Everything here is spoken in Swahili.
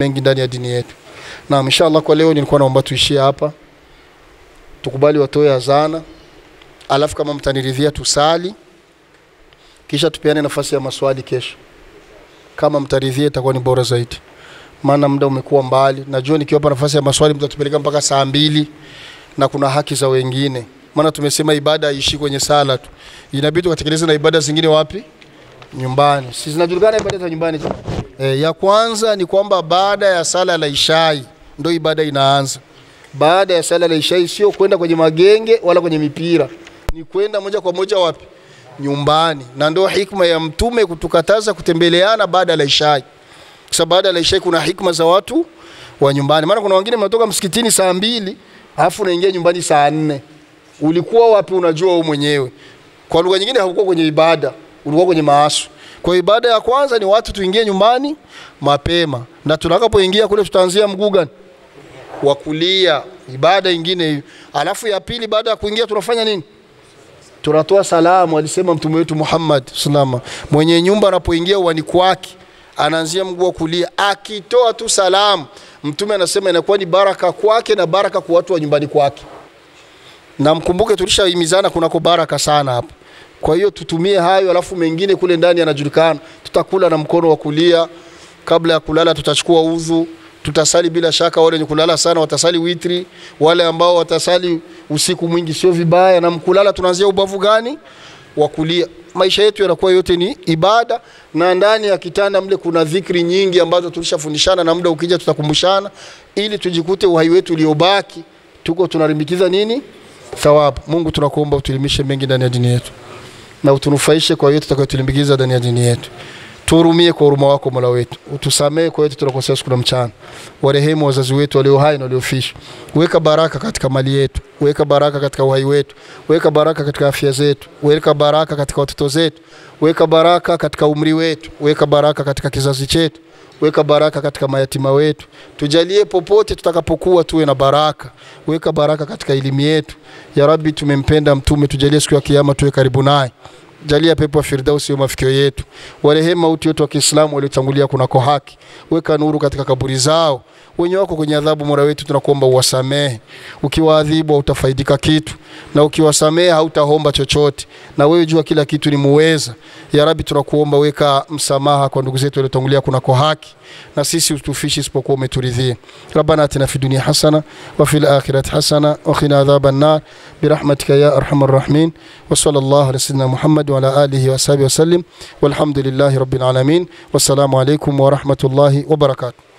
mengi ndani ya dini yetu. Naam, inshallah kwa leo nilikuwa naomba tuishie hapa, tukubali watoe azana, alafu kama mtaniridhia tusali, kisha tupeane nafasi ya maswali kesho. Kama mtaridhia itakuwa ni bora zaidi, maana muda umekuwa mbali. Najua nikiwapa nafasi ya maswali mtatupeleka mpaka saa mbili na kuna haki za wengine, maana tumesema ibada haishi kwenye sala tu, inabidi tukatekeleze na ibada zingine wapi? Nyumbani. Si zinajulikana ibada za nyumbani? E, ya kwanza ni kwamba baada ya sala la ishai ndio ibada inaanza. Baada ya sala la ishai sio kwenda kwenye magenge wala kwenye mipira, ni kwenda moja kwa moja wapi? Nyumbani. Na ndio hikma ya Mtume kutukataza kutembeleana baada ya ishai, kwa sababu baada ya ishai kuna hikma za watu wa nyumbani. Maana kuna wengine mnatoka msikitini saa mbili alafu unaingia nyumbani saa nne. Ulikuwa wapi? Unajua wewe mwenyewe. Kwa lugha nyingine hakukuwa kwenye ibada, ulikuwa kwenye maasi. Kwa ibada ya kwanza ni watu tuingie nyumbani mapema, na tunakapoingia kule tutaanzia mguu gani? Wa kulia. Ibada ingine hiyo. Alafu ya pili, baada ya kuingia tunafanya nini? Tunatoa salamu. Alisema mtume wetu Muhammad salama, mwenye nyumba anapoingia uani kwake anaanzia mguu wa kulia, akitoa tu salamu, mtume anasema inakuwa ni baraka kwake na baraka kwa watu wa nyumbani kwake na mkumbuke tulishahimizana kunako baraka sana hapo. Kwa hiyo tutumie hayo, alafu mengine kule ndani yanajulikana. Tutakula na mkono wa kulia, kabla ya kulala tutachukua udhu, tutasali bila shaka. Wale wenye kulala sana watasali witri, wale ambao watasali usiku mwingi sio vibaya. Na mkulala tunaanzia ubavu gani? Wa kulia. Maisha yetu yanakuwa yote ni ibada, na ndani ya kitanda mle kuna dhikri nyingi ambazo tulishafundishana, na muda ukija tutakumbushana, ili tujikute uhai wetu uliobaki tuko tunarimbikiza nini thawabu. Mungu tunakuomba utuelimishe mengi ndani ya dini yetu na utunufaishe kwa yote tutakayotulimbikiza ndani ya dini yetu. Tuhurumie kwa huruma wako Mola wetu, utusamee kwa yote tulokosea siku na mchana. Warehemu wazazi wetu walio hai na waliofisha. Weka baraka katika mali yetu, weka baraka katika uhai wetu, weka baraka katika afya zetu, weka baraka katika watoto zetu, weka baraka katika umri wetu, weka baraka katika kizazi chetu weka baraka katika mayatima wetu, tujalie popote tutakapokuwa tuwe na baraka. Weka baraka katika elimu yetu ya Rabbi. Tumempenda Mtume, tujalie siku ya Kiyama tuwe karibu naye. Jalia pepo ya Firdausi mafikio yetu. Warehemu mauti yote wa Kiislamu waliotangulia kunako haki. Weka nuru katika kaburi zao. Wenye wako kwenye adhabu, Mola wetu, tunakuomba uwasamehe. Ukiwaadhibu hautafaidika kitu, na ukiwasamehe hautaomba chochote, na wewe jua kila kitu ni muweza. Ya Rabbi, tunakuomba weka msamaha kwa ndugu zetu waliotangulia kunako haki, na sisi utufishi isipokuwa umeturidhia. Rabbana atina fi dunya hasana wa fil akhirati hasana wa qina adhaban nar birahmatika ya arhamar rahimin wa sallallahu ala sayyidina Muhammad وعلى آله وصحبه وسلم والحمد لله رب العالمين والسلام عليكم ورحمة الله وبركاته.